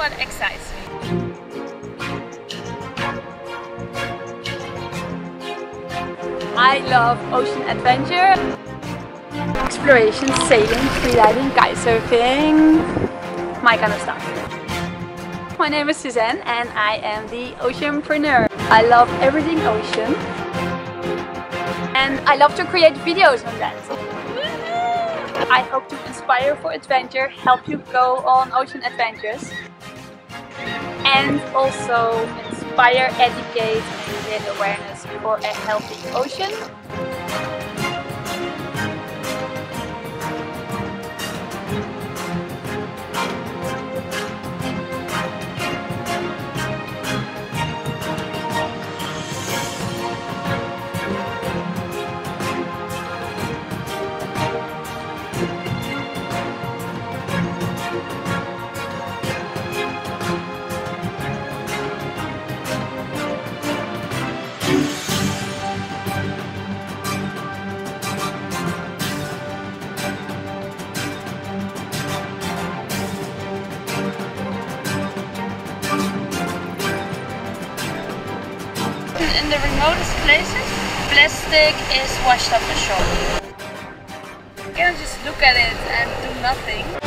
what excites me. I love ocean adventure, exploration, sailing, freediving, kitesurfing, my kind of stuff. My name is Suzanne and I am the oceanpreneur. I love everything ocean and I love to create videos on that. I hope to inspire for adventure, help you go on ocean adventures and also inspire, educate and create awareness for a healthy ocean. In the remotest places, plastic is washed up the shore. You can just look at it and do nothing.